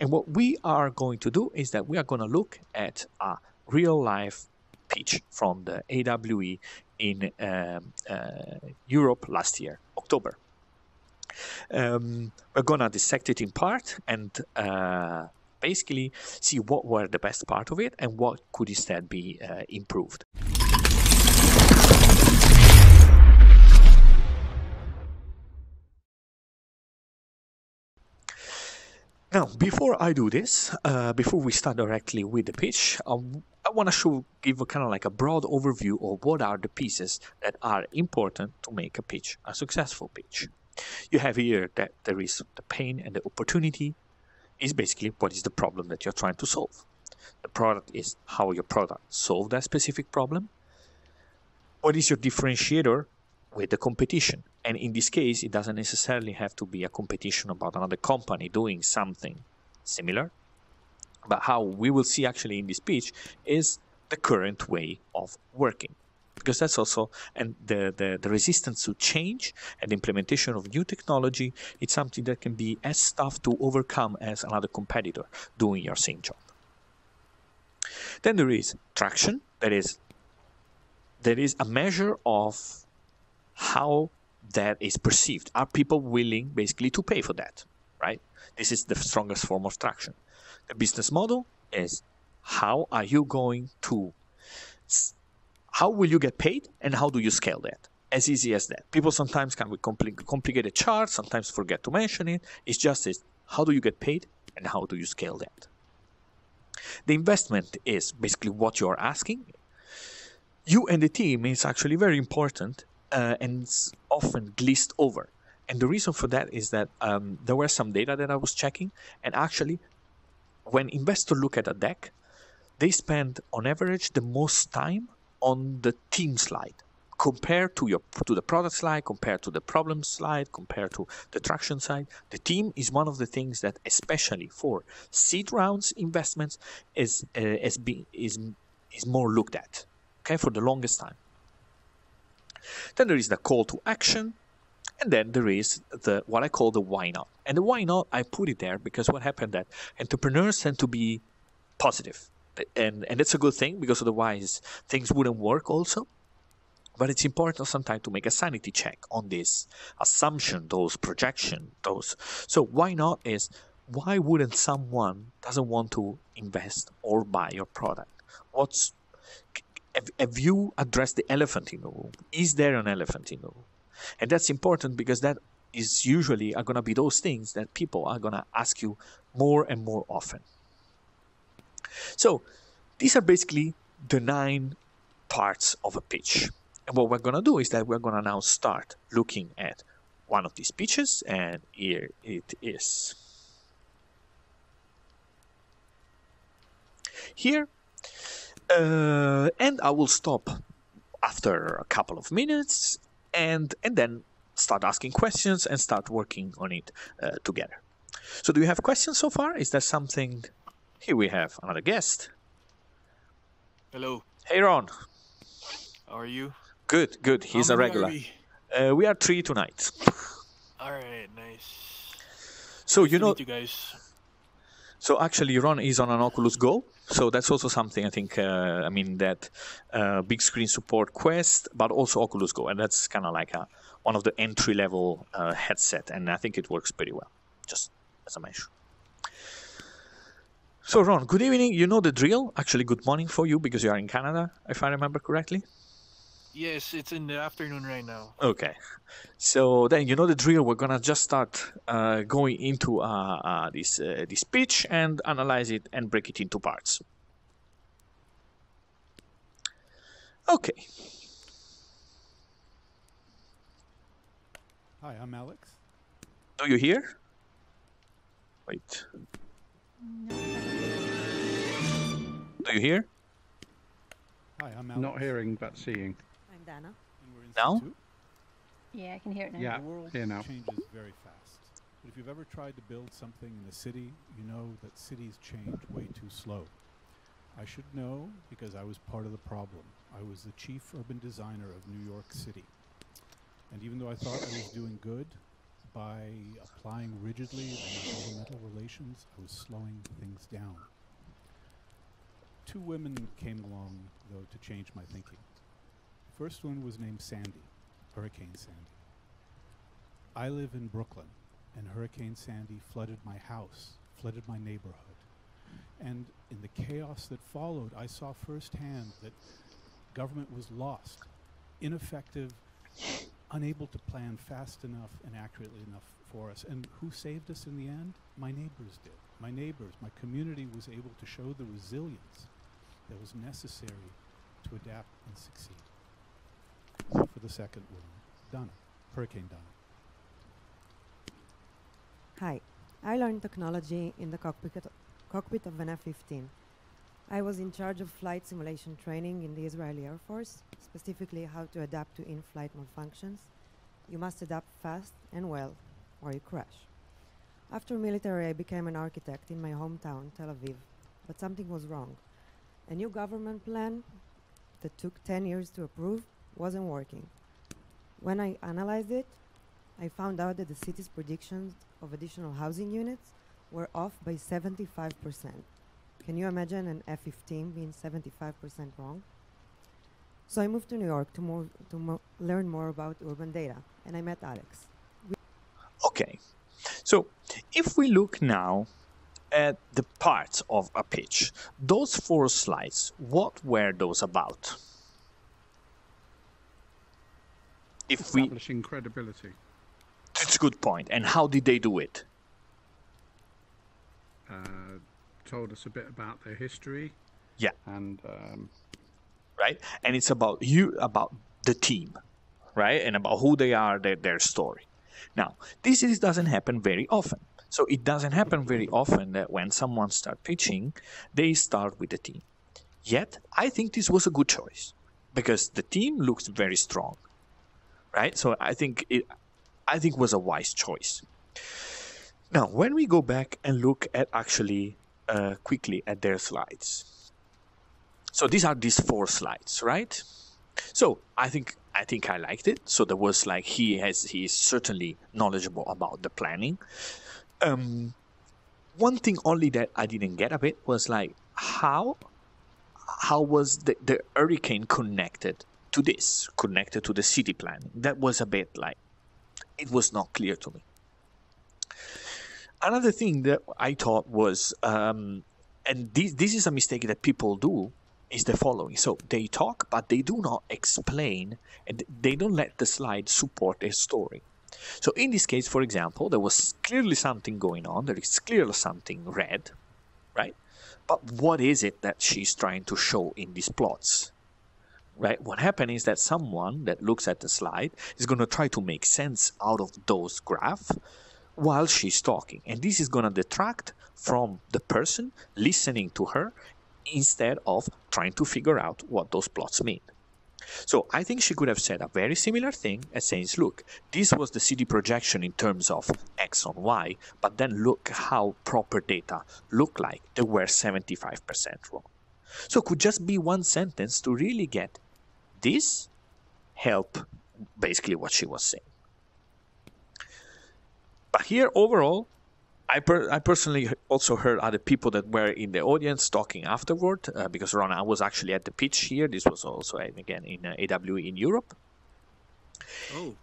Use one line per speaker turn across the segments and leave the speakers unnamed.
And what we are going to do is that we are going to look at a real life pitch from the AWE in um, uh, Europe last year, October. Um, we're going to dissect it in part and uh, basically see what were the best part of it and what could instead be uh, improved. Now, before I do this, uh, before we start directly with the pitch, um, I want to show, give a kind of like a broad overview of what are the pieces that are important to make a pitch a successful pitch. You have here that there is the pain and the opportunity is basically what is the problem that you're trying to solve. The product is how your product solve that specific problem. What is your differentiator with the competition? And in this case, it doesn't necessarily have to be a competition about another company doing something similar. But how we will see actually in this pitch is the current way of working. Because that's also, and the, the, the resistance to change and implementation of new technology, it's something that can be as tough to overcome as another competitor doing your same job. Then there is traction, that is, there is a measure of how that is perceived. Are people willing basically to pay for that? Right? This is the strongest form of traction. The business model is how are you going to how will you get paid and how do you scale that? As easy as that. People sometimes come with compli- complicated charts, sometimes forget to mention it. It's just this how do you get paid and how do you scale that? The investment is basically what you're asking. You and the team is actually very important uh, and often glazed over. And the reason for that is that um, there were some data that I was checking, and actually, when investors look at a deck, they spend on average the most time on the team slide compared to your to the product slide, compared to the problem slide, compared to the traction side. The team is one of the things that, especially for seed rounds investments, is uh, is, be, is is more looked at. Okay, for the longest time. Then there is the call to action, and then there is the what I call the why not. And the why not, I put it there because what happened that entrepreneurs tend to be positive, and and it's a good thing because otherwise things wouldn't work also. But it's important sometimes to make a sanity check on this assumption, those projection, those. So why not is why wouldn't someone doesn't want to invest or buy your product? What's have, have you addressed the elephant in the room? Is there an elephant in the room? And that's important because that is usually are going to be those things that people are going to ask you more and more often. So these are basically the nine parts of a pitch. And what we're going to do is that we're going to now start looking at one of these pitches, and here it is. Here uh, and I will stop after a couple of minutes and and then start asking questions and start working on it uh, together. So do you have questions so far? Is there something? Here we have another guest.
Hello.
Hey Ron.
How are you?
Good, good. He's
How
a regular.
we?
Uh, we are three tonight.
All right, nice.
So
Nice
you know,
you guys.
So actually, Ron is on an Oculus Go. So that's also something I think. Uh, I mean that uh, big screen support Quest, but also Oculus Go, and that's kind of like a, one of the entry level uh, headset, and I think it works pretty well. Just as a mention. So Ron, good evening. You know the drill. Actually, good morning for you because you are in Canada, if I remember correctly.
Yes, it's in the afternoon right now.
Okay. So then you know the drill. We're gonna just start uh, going into uh, uh, this uh, this pitch and analyze it and break it into parts. Okay.
Hi, I'm Alex.
Do you hear? Wait. Do you hear?
Hi, I'm Alex.
Not hearing, but seeing.
I'm Dana.
And we're in
Now?
Yeah, I can hear it now.
Yeah,
The world
here now.
changes very fast. But if you've ever tried to build something in a city, you know that cities change way too slow. I should know because I was part of the problem. I was the chief urban designer of New York City. And even though I thought I was doing good, by applying rigidly the governmental relations, I was slowing things down. Two women came along, though, to change my thinking. First one was named Sandy, Hurricane Sandy. I live in Brooklyn, and Hurricane Sandy flooded my house, flooded my neighborhood. And in the chaos that followed, I saw firsthand that government was lost, ineffective, unable to plan fast enough and accurately enough for us. And who saved us in the end? My neighbors did. My neighbors, my community was able to show the resilience that was necessary to adapt and succeed. For the second woman, Donna, Hurricane Donna.
Hi, I learned technology in the cockpit, cockpit of an F 15. I was in charge of flight simulation training in the Israeli Air Force, specifically how to adapt to in flight malfunctions. You must adapt fast and well, or you crash. After military, I became an architect in my hometown, Tel Aviv, but something was wrong. A new government plan that took 10 years to approve wasn't working. When I analyzed it, I found out that the city's predictions of additional housing units were off by 75%. Can you imagine an F 15 being 75% wrong? So I moved to New York to, more, to mo- learn more about urban data, and I met Alex.
Okay, so if we look now at the parts of a pitch, those four slides, what were those about? If we,
Establishing credibility.
that's a good point. And how did they do it?
Uh, told us a bit about their history.
Yeah.
And um,
right? And it's about you, about the team, right? And about who they are, their, their story. Now, this is, doesn't happen very often. So it doesn't happen very often that when someone start pitching, they start with the team. Yet, I think this was a good choice because the team looks very strong, right? So I think it, I think was a wise choice. Now, when we go back and look at actually uh, quickly at their slides, so these are these four slides, right? So I think I think I liked it. So there was like he has he is certainly knowledgeable about the planning. Um, one thing only that I didn't get a bit was like how how was the, the hurricane connected to this, connected to the city planning? That was a bit like it was not clear to me. Another thing that I thought was, um, and this, this is a mistake that people do, is the following. So they talk, but they do not explain, and they don't let the slide support their story. So in this case, for example, there was clearly something going on. There is clearly something red, right? But what is it that she's trying to show in these plots? Right? What happened is that someone that looks at the slide is going to try to make sense out of those graphs while she's talking. And this is going to detract from the person listening to her instead of trying to figure out what those plots mean. So I think she could have said a very similar thing as saying, look, this was the CD projection in terms of X on Y, but then look how proper data look like. They were 75% wrong. So it could just be one sentence to really get this help basically what she was saying. But here overall, I, per- I personally also heard other people that were in the audience talking afterward uh, because Ron, I was actually at the pitch here. This was also again in uh, AWE in Europe.
oh,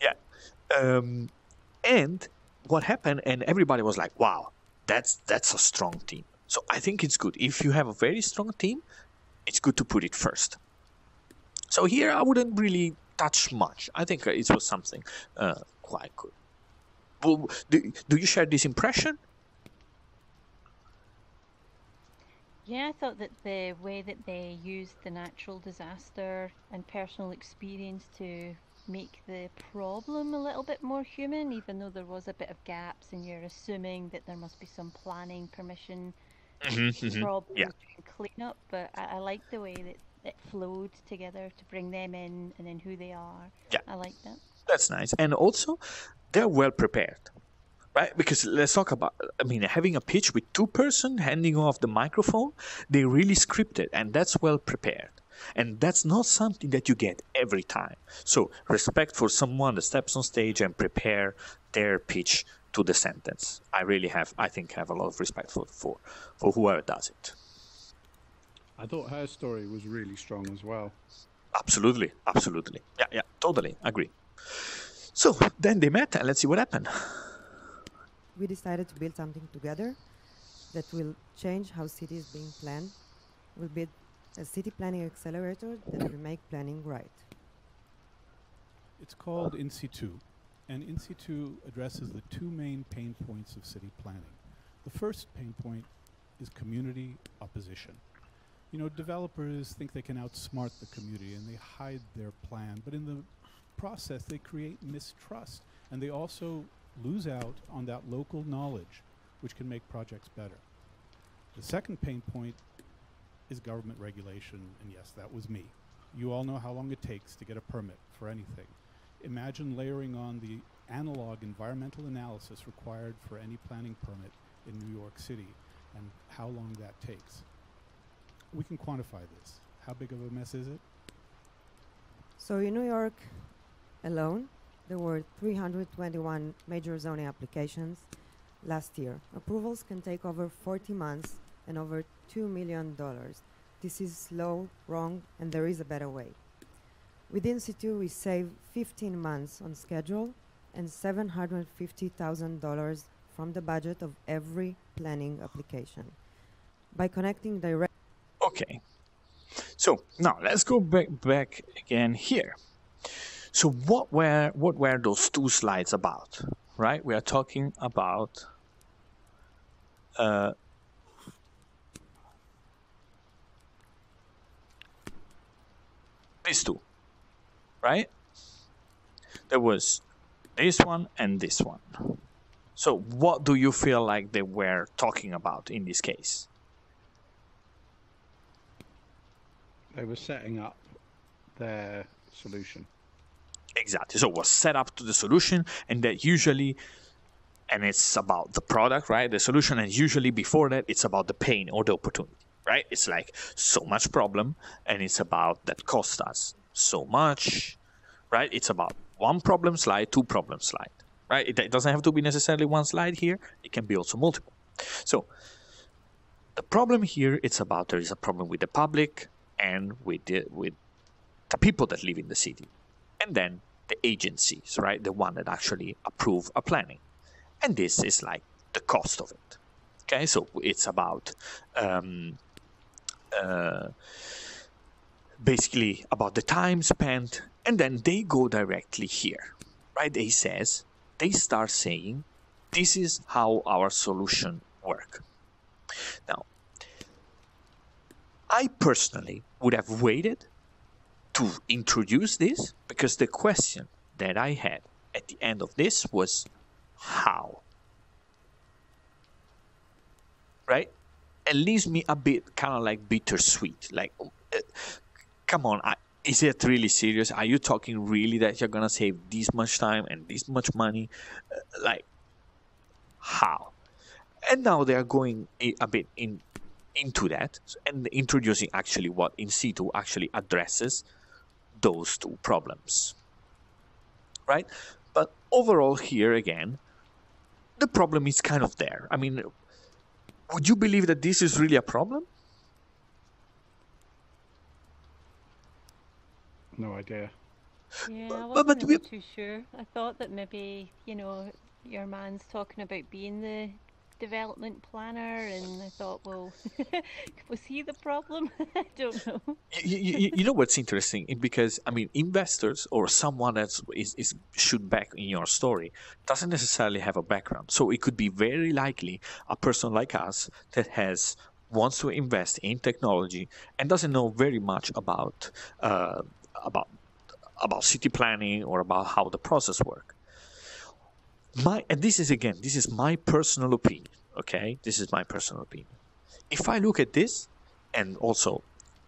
Yeah, um, and what happened? And everybody was like, "Wow, that's that's a strong team." So I think it's good if you have a very strong team. It's good to put it first. So here I wouldn't really touch much. I think it was something uh, quite good. Well, do, do you share this impression?
Yeah, I thought that the way that they used the natural disaster and personal experience to make the problem a little bit more human, even though there was a bit of gaps and you're assuming that there must be some planning permission problems
Yeah.
and cleanup. But I, I like the way that it flowed together to bring them in and then who they are.
Yeah.
I like that.
That's nice. And also, they're well prepared, right? Because let's talk about, I mean, having a pitch with two person handing off the microphone, they really scripted, and that's well prepared. And that's not something that you get every time. So respect for someone that steps on stage and prepare their pitch to the sentence. I really have, I think, have a lot of respect for for, for whoever does it.
I thought her story was really strong as well.
Absolutely, absolutely. Yeah, yeah, totally agree. So then they met, and let's see what happened.
We decided to build something together that will change how city is being planned. We'll build a city planning accelerator that will make planning right.
It's called inCitu, and inCitu addresses the two main pain points of city planning. The first pain point is community opposition. You know, developers think they can outsmart the community and they hide their plan, but in the process, they create mistrust and they also lose out on that local knowledge, which can make projects better. The second pain point is government regulation, and yes, that was me. You all know how long it takes to get a permit for anything. Imagine layering on the analog environmental analysis required for any planning permit in New York City and how long that takes. We can quantify this. How big of a mess is it?
So in New York alone, there were 321 major zoning applications last year. Approvals can take over 40 months and over $2 million. This is slow, wrong, and there is a better way. With inCitu, we save 15 months on schedule and $750,000 from the budget of every planning application. By connecting direct
Okay. So now let's go back back again here. So what were what were those two slides about? Right? We are talking about uh, these two, right? There was this one and this one. So what do you feel like they were talking about in this case?
They were setting up their solution.
Exactly. So it was set up to the solution, and that usually, and it's about the product, right? The solution, and usually before that, it's about the pain or the opportunity, right? It's like so much problem, and it's about that cost us so much, right? It's about one problem slide, two problem slide, right? It, it doesn't have to be necessarily one slide here. It can be also multiple. So the problem here, it's about there is a problem with the public and with the with the people that live in the city and then the agencies, right? The one that actually approve a planning. And this is like the cost of it. Okay, so it's about um, uh, basically about the time spent, and then they go directly here, right? They says they start saying, "This is how our solution work." Now, I personally would have waited to introduce this because the question that I had at the end of this was how? Right? It leaves me a bit kind of like bittersweet. Like, uh, come on, I, is it really serious? Are you talking really that you're gonna save this much time and this much money? Uh, like, how? And now they are going a, a bit in into that and introducing actually what inCitu actually addresses those two problems right but overall here again the problem is kind of there i mean would you believe that this is really a problem
No idea.
Yeah, I
But-
wasn't
but
really
we-
too sure. I thought that maybe, you know, your man's talking about being the development planner, and I thought, well, was he the problem? I don't know.
you, you, you know what's interesting because i mean investors or someone that is, is should back in your story doesn't necessarily have a background so it could be very likely a person like us that has wants to invest in technology and doesn't know very much about uh, about about city planning or about how the process work my and this is again this is my personal opinion okay this is my personal opinion if i look at this and also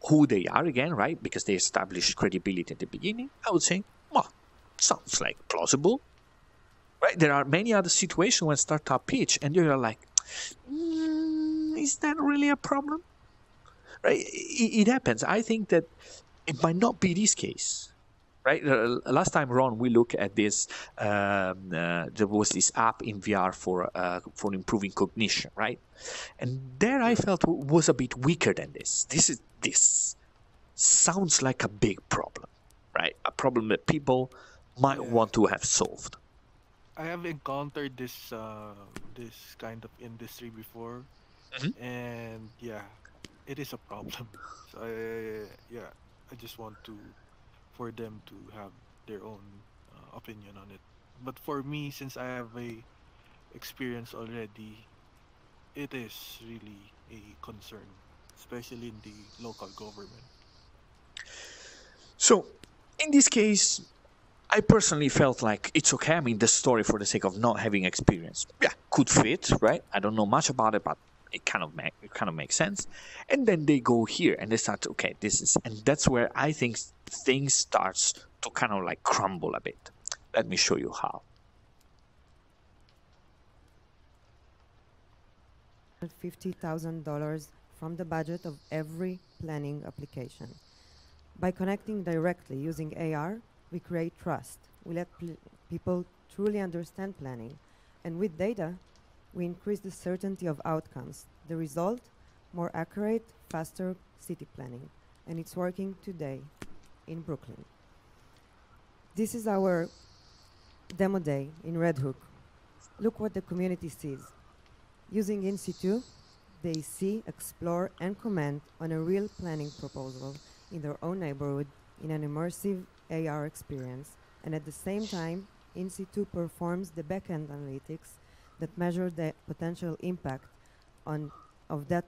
who they are again, right? Because they established credibility at the beginning. I would say, well, sounds like plausible, right? There are many other situations when startup pitch, and you're like, mm, is that really a problem? right? It, it happens. I think that it might not be this case. Right. Uh, last time, Ron, we looked at this. Um, uh, there was this app in VR for uh, for improving cognition, right? And there, I felt was a bit weaker than this. This is this sounds like a big problem, right? A problem that people might
Yeah.
want to have solved.
I have encountered this uh, this kind of industry before,
Mhm.
and yeah, it is a problem. So I, yeah, I just want to for them to have their own uh, opinion on it. But for me, since I have a experience already, it is really a concern, especially in the local government.
So, in this case, I personally felt like it's okay. I mean, the story for the sake of not having experience, yeah, could fit, right? I don't know much about it, but it kind of make, it kind of makes sense. And then they go here and they start, okay, this is, and that's where I think things starts to kind of like crumble a bit. Let me show you how.
$50,000 from the budget of every planning application. By connecting directly using AR, we create trust. We let pl- people truly understand planning. And with data, we increase the certainty of outcomes. The result? More accurate, faster city planning. And it's working today in Brooklyn. This is our demo day in Red Hook. Look what the community sees. Using inCitu, they see, explore, and comment on a real planning proposal in their own neighborhood in an immersive AR experience, and at the same time, inCitu performs the backend analytics that measure the potential impact on of that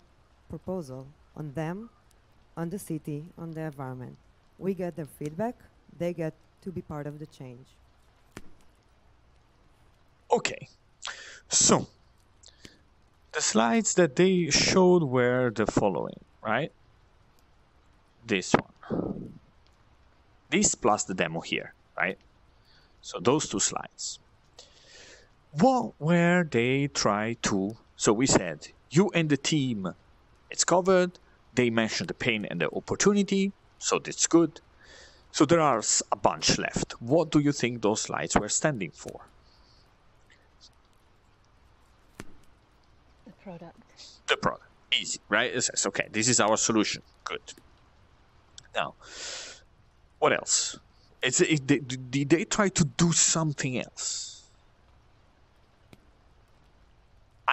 proposal on them, on the city, on the environment. We get their feedback, they get to be part of the change.
Okay, so the slides that they showed were the following, right? This one. This plus the demo here, right? So those two slides. What were they try to? So we said you and the team, it's covered. They mentioned the pain and the opportunity, so that's good. So there are a bunch left. What do you think those slides were standing for?
The product.
the product. Easy, right? It says, okay, this is our solution. Good. Now, what else? It's it, they try to do something else?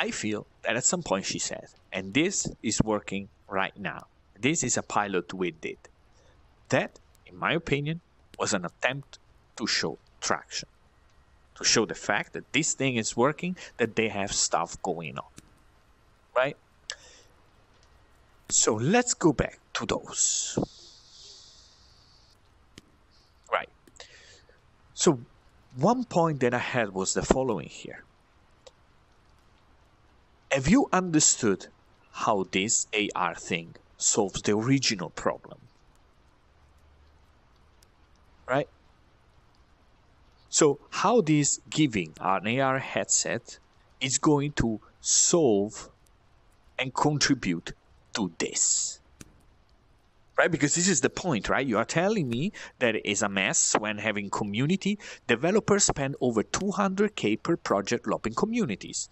I feel that at some point she said, and this is working right now. This is a pilot we did. That, in my opinion, was an attempt to show traction, to show the fact that this thing is working, that they have stuff going on right? So let's go back to those. Right. So one point that I had was the following here. Have you understood how this AR thing solves the original problem? Right? So how this giving an AR headset is going to solve and contribute to this. Right? Because this is the point, right? You are telling me that it is a mess when having community. Developers spend over 200k per project lopping communities.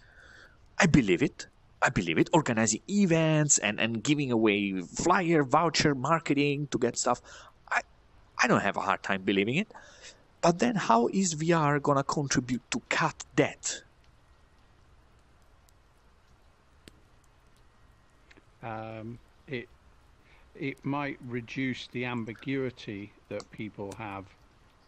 I believe it. I believe it. Organizing events and, and giving away flyer, voucher, marketing to get stuff. I, I don't have a hard time believing it. But then how is VR going to contribute to cut that?
Um, it it might reduce the ambiguity that people have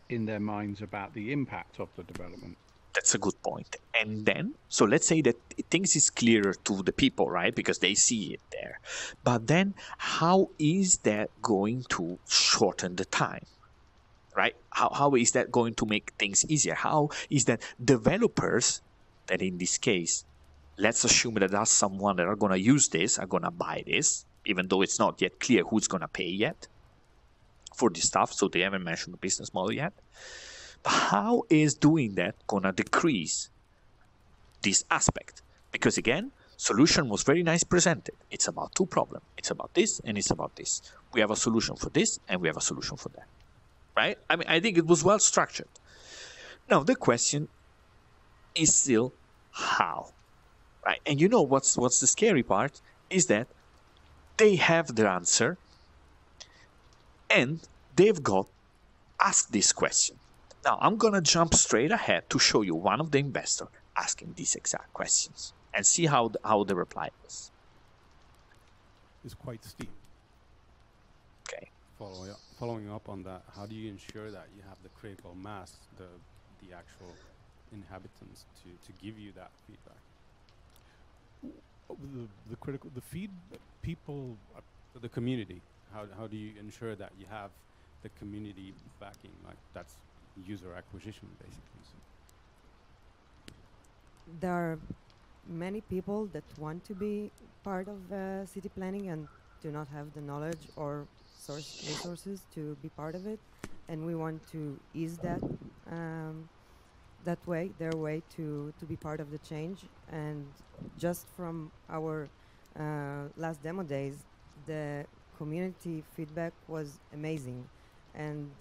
in their minds about the impact of the development.
That's a good point. And then, so let's say that things is clearer to the people, right? Because they see it there. But then, how is that going to shorten the time? Right? How, how is that going to make things easier? How is that developers, that in this case, let's assume that there's someone that are going to use this, are going to buy this, even though it's not yet clear who's going to pay yet for this stuff. So they haven't mentioned the business model yet. How is doing that to decrease this aspect? Because again, Solution was very nice presented. It's about two problems. It's about this and it's about this. We have a solution for this and we have a solution for that. Right? I mean, I think it was well structured. Now the question is still how, right? And you know what's what's the scary part is that they have the answer and they've got asked this question. Now I'm gonna jump straight ahead to show you one of the investors asking these exact questions and see how the, how the reply is.
Is quite steep.
Okay.
Following up, following up on that, how do you ensure that you have the critical mass, the the actual inhabitants to, to give you that feedback?
The, the critical, the feed people, uh,
the community, how, how do you ensure that you have the community backing? Like that's user acquisition basically.
There are many people that want to be part of uh, city planning and do not have the knowledge or source resources to be part of it. And we want to ease that um, that way their way to to be part of the change. And just from our uh, last demo days the community feedback was amazing. And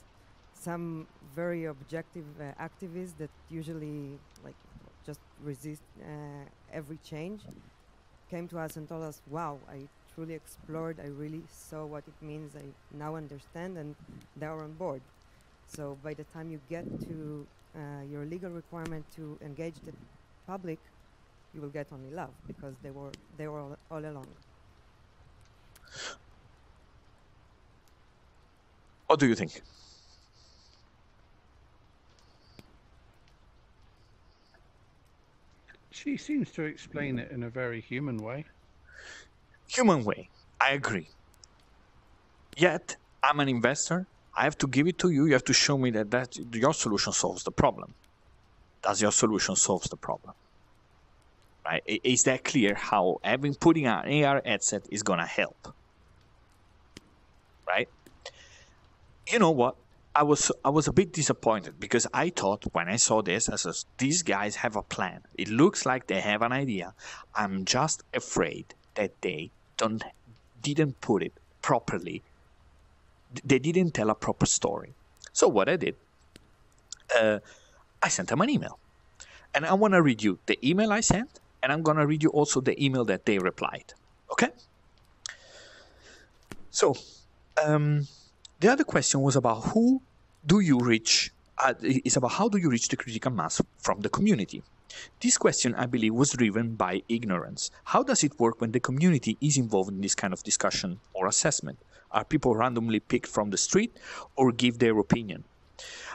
some very objective uh, activists that usually like just resist uh, every change came to us and told us wow i truly explored i really saw what it means i now understand and they are on board so by the time you get to uh, your legal requirement to engage the public you will get only love because they were they were all, all along
What do you think?
She seems to explain it in a very human way.
Human way. I agree. Yet, I'm an investor. I have to give it to you. You have to show me that, that your solution solves the problem. Does your solution solves the problem? Right? Is that clear how having putting an AR headset is gonna help? Right? You know what? I was I was a bit disappointed because I thought when I saw this, I said, these guys have a plan. It looks like they have an idea. I'm just afraid that they don't didn't put it properly. They didn't tell a proper story. So what I did, uh, I sent them an email, and I want to read you the email I sent, and I'm gonna read you also the email that they replied. Okay. So, um, the other question was about who do you reach uh, is about how do you reach the critical mass from the community? This question i believe was driven by ignorance. How does it work when the community is involved in this kind of discussion or assessment? Are people randomly picked from the street or give their opinion?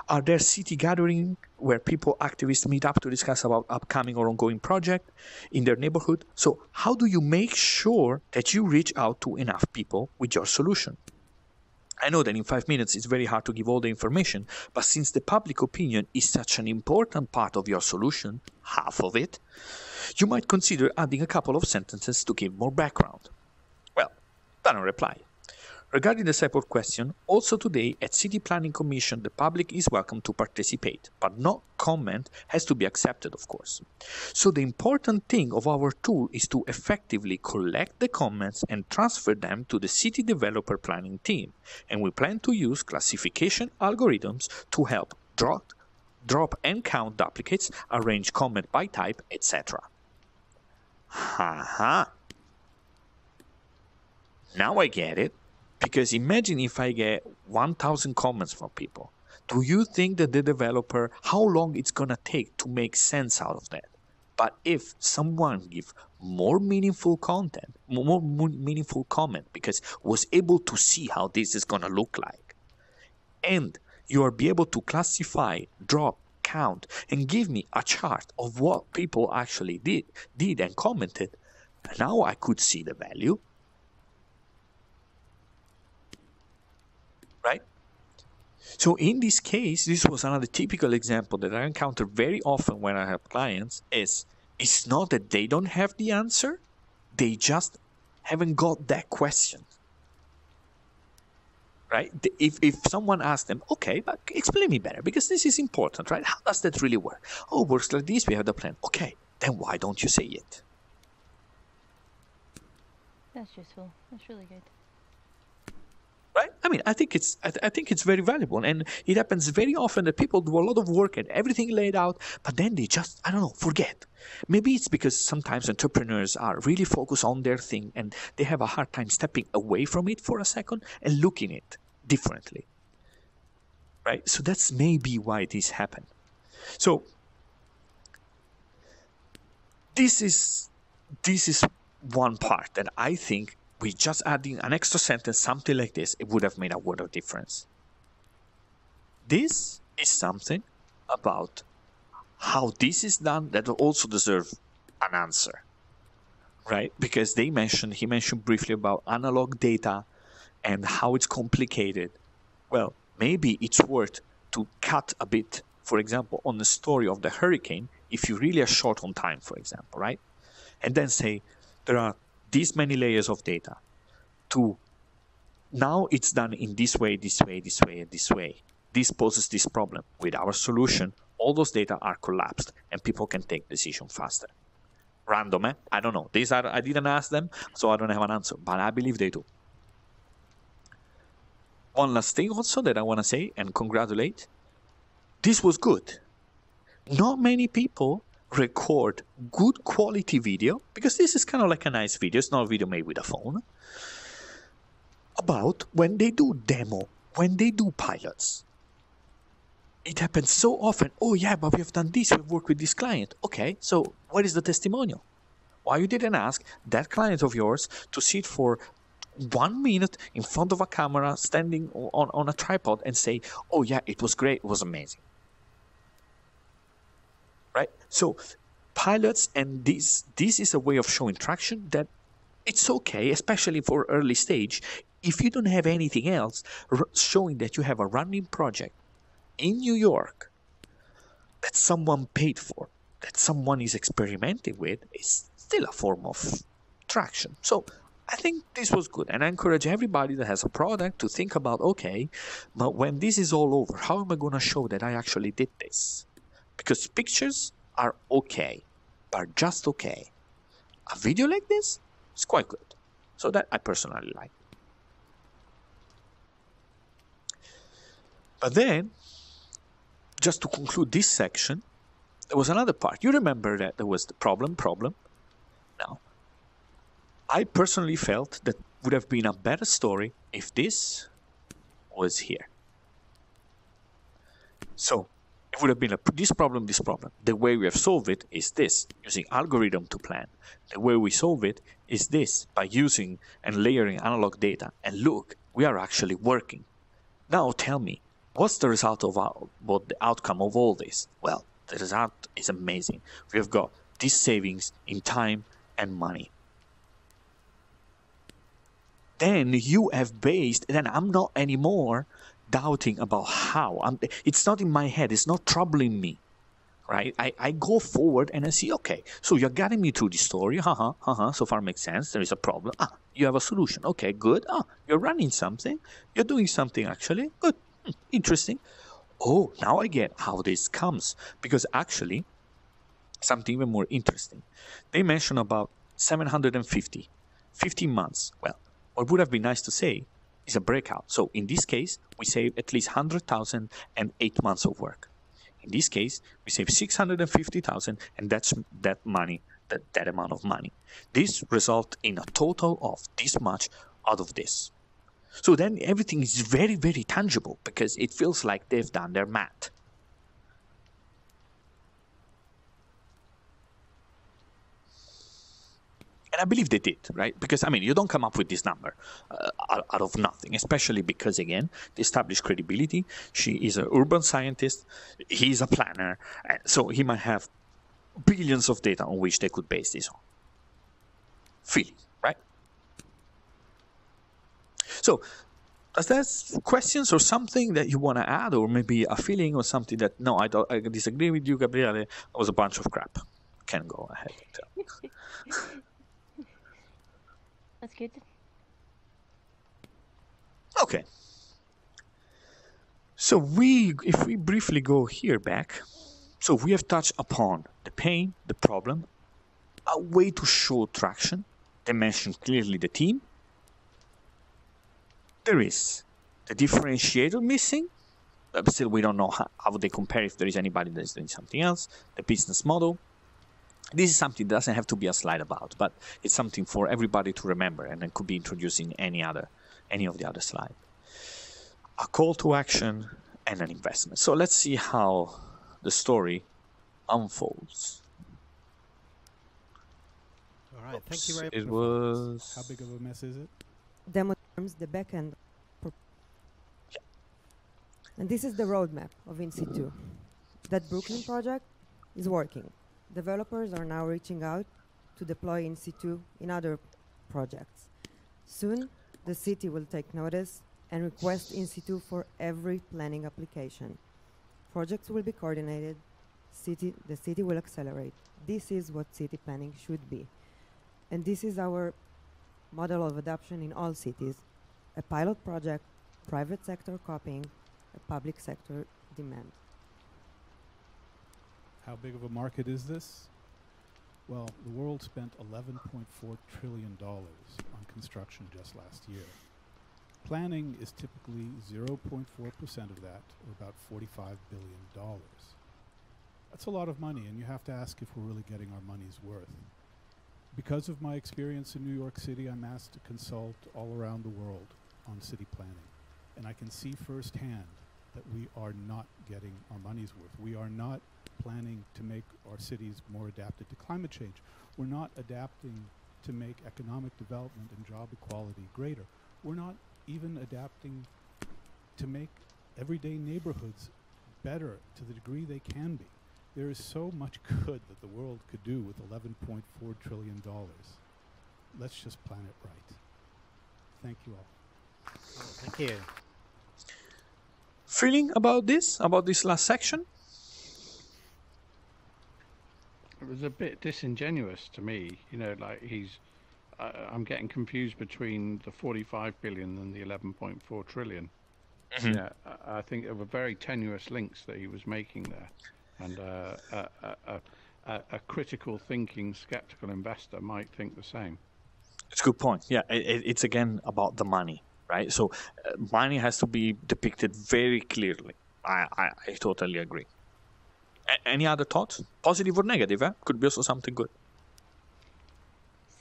Are there city gathering where people activists meet up to discuss about upcoming or ongoing project in their neighborhood? So how do you make sure that you reach out to enough people with your solution I know that in five minutes it's very hard to give all the information, but since the public opinion is such an important part of your solution, half of it, you might consider adding a couple of sentences to give more background. Well, Dana replied. Regarding the separate question, also today at City Planning Commission the public is welcome to participate, but no comment has to be accepted, of course. So the important thing of our tool is to effectively collect the comments and transfer them to the city developer planning team, and we plan to use classification algorithms to help drop, drop and count duplicates, arrange comment by type, etc. Haha. Now I get it. Because imagine if I get 1,000 comments from people. Do you think that the developer, how long it's gonna take to make sense out of that? But if someone give more meaningful content, more mo- meaningful comment, because was able to see how this is gonna look like, and you are be able to classify, drop, count, and give me a chart of what people actually did, did and commented, now I could see the value. Right? So in this case, this was another typical example that I encounter very often when I have clients is it's not that they don't have the answer, they just haven't got that question. Right? If, if someone asks them, okay, but explain me better, because this is important, right? How does that really work? Oh, it works like this, we have the plan. Okay, then why don't you say it?
That's useful. That's really good.
Right? I mean i think it's I, th- I think it's very valuable. And it happens very often that people do a lot of work and everything laid out but then they just i don't know forget. Maybe it's because sometimes entrepreneurs are really focused on their thing and they have a hard time stepping away from it for a second and looking it differently. Right? So that's maybe why this happened. So this is this is one part that i think we just adding an extra sentence, something like this, it would have made a world of difference. This is something about how this is done that also deserve an answer, right? Because they mentioned, he mentioned briefly about analog data and how it's complicated. Well, maybe it's worth to cut a bit, for example, on the story of the hurricane, if you really are short on time, for example, right? And then say there are these many layers of data to now it's done in this way, this way, this way, and this way. This poses this problem. With our solution, all those data are collapsed and people can take decision faster. Random, eh? I don't know. These are I didn't ask them, so I don't have an answer, but I believe they do. One last thing also that I want to say and congratulate. This was good. Not many people record good quality video because this is kind of like a nice video. It's not a video made with a phone. About when they do demo, when they do pilots. It happens so often. Oh yeah, but we have done this. We've worked with this client. Okay, so what is the testimonial? Why you didn't ask that client of yours to sit for one minute in front of a camera, standing on, on a tripod, and say, "Oh yeah, it was great. It was amazing." Right? So pilots and this this is a way of showing traction that it's okay, especially for early stage. If you don't have anything else, showing that you have a running project in New York that someone paid for, that someone is experimenting with, is still a form of traction. So I think this was good, and I encourage everybody that has a product to think about okay, but when this is all over, how am I going to show that I actually did this? Because pictures are okay, but just okay. A video like this is quite good. So that I personally like. But then, just to conclude this section, there was another part. You remember that there was the problem, problem. Now, I personally felt that would have been a better story if this was here. So, it would have been a, this problem, this problem. The way we have solved it is this, using algorithm to plan. The way we solve it is this, by using and layering analog data. And look, we are actually working. Now tell me, what's the result of our, what the outcome of all this? Well, the result is amazing. We have got these savings in time and money. Then you have based, then I'm not anymore doubting about how. I'm, it's not in my head. It's not troubling me, right? I, I go forward and I see, okay, so you're guiding me through the story. Haha, haha, so far makes sense. There is a problem. Ah, you have a solution. Okay, good. Ah, you're running something. You're doing something actually. Good. Hmm, interesting. Oh, now I get how this comes. Because actually, something even more interesting. They mention about 750, 15 months. Well, what would have been nice to say is a breakout. So in this case, we save at least 100,000 and eight months of work. In this case, we save 650,000 and that's that money, that, that amount of money. This result in a total of this much out of this. So then everything is very, very tangible because it feels like they've done their math. And I believe they did, right? Because I mean, you don't come up with this number uh, out, of nothing, especially because again, they established credibility. She is an urban scientist. He's a planner, uh, so he might have billions of data on which they could base this on. Feeling, right? So, does that questions or something that you want to add, or maybe a feeling or something that no, I I disagree with you, Gabriele. It was a bunch of crap. Can go ahead.
That's good.
Okay. So we, if we briefly go here back, so we have touched upon the pain, the problem, a way to show traction, They mention clearly the team. There is the differentiator missing. But still, we don't know how, how they compare if there is anybody that is doing something else. The business model. This is something that doesn't have to be a slide about, but it's something for everybody to remember, and it could be introduced in any other, any of the other slide. A call to action and an investment. So let's see how the story unfolds.
All right, thank you
Oops,
very
It
much.
was.
How big of a mess is it?
demo terms the backend. pro- And this is the roadmap of inCitu. That Brooklyn project is working. Developers are now reaching out to deploy inCitu in other projects. Soon, the city will take notice and request inCitu for every planning application. Projects will be coordinated. City, the city will accelerate. This is what city planning should be. And this is our model of adoption in all cities, a pilot project, private sector copying, a public sector demand.
How big of a market is this? Well, the world spent $11.4 trillion on construction just last year. Planning is typically 0.4% of that, or about $45 billion. That's a lot of money, and you have to ask if we're really getting our money's worth. Because of my experience in New York City, I'm asked to consult all around the world on city planning. And I can see firsthand that we are not getting our money's worth. We are not planning to make our cities more adapted to climate change. We're not adapting to make economic development and job equality greater. We're not even adapting to make everyday neighborhoods better to the degree they can be. There is so much good that the world could do with $11.4 trillion. Let's just plan it right. Thank you all.
Thank you.
Feeling about this? About this last section?
It was a bit disingenuous to me, you know, like he's. Uh, I'm getting confused between the 45 billion and the 11.4 trillion.
Mhm.
Yeah, I, I think there were very tenuous links that he was making there, and uh, a, a, a, a, a critical thinking, skeptical investor might think the same.
It's a good point. Yeah, it, it- it's again about the money, right? So uh, money has to be depicted very clearly. I, I, I totally agree. A- any other thoughts? Positive or negative? Eh? Could be also something good.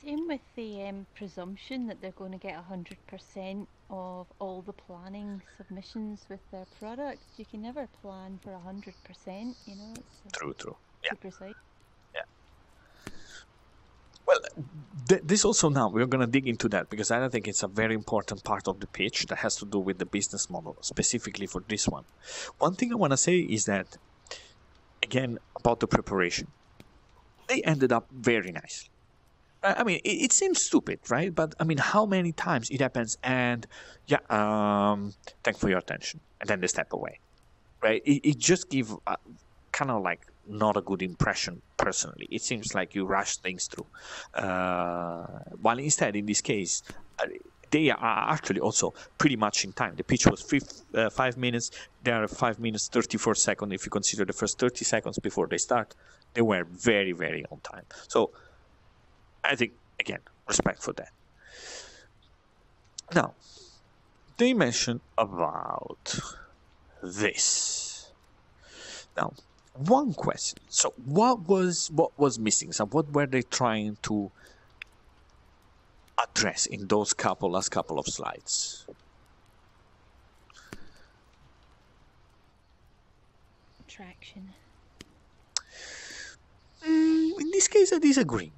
Same with the um, presumption that they're going to get 100% of all the planning submissions with their product. You can never plan for 100%, you know, it's
True, true. Yeah.
precise.
Well, th- this also now we're going to dig into that because I don't think it's a very important part of the pitch that has to do with the business model, specifically for this one. One thing I want to say is that, again, about the preparation, they ended up very nice. I mean, it, it seems stupid, right? But I mean, how many times it happens and, yeah, um, thanks for your attention, and then they step away, right? It, it just give uh, kind of like not a good impression personally. It seems like you rush things through. Uh, while instead, in this case, uh, they are actually also pretty much in time. The pitch was fif- uh, five minutes. They are five minutes, 34 seconds. If you consider the first 30 seconds before they start, they were very, very on time. So I think, again, respect for that. Now, they mentioned about this. Now, one question. So, what was what was missing? So, what were they trying to address in those couple last couple of slides?
Traction.
Mm, in this case, I disagree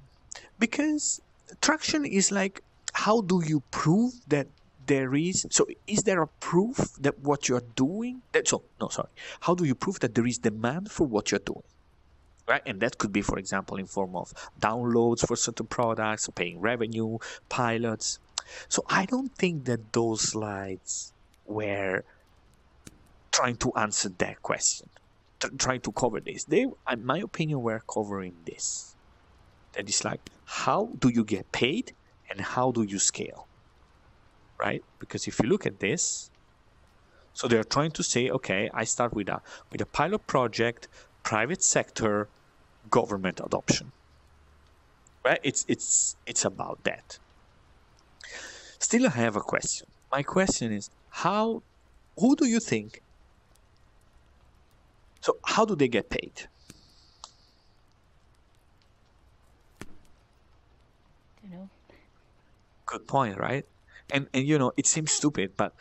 because traction is like how do you prove that there is so is there a proof that what you're doing that so no sorry how do you prove that there is demand for what you're doing right? And that could be for example in form of downloads for certain products paying revenue pilots. So i don't think that those slides were trying to answer that question trying to cover this. They in my opinion were covering this. That is like how do you get paid and how do you scale right? Because if you look at this so they're trying to say okay i start with a with a pilot project private sector government adoption right? It's it's it's about that. Still, I have a question. My question is, how, who do you think? So, how do they get paid?
Don't know.
Good point, right? And and you know, it seems stupid, but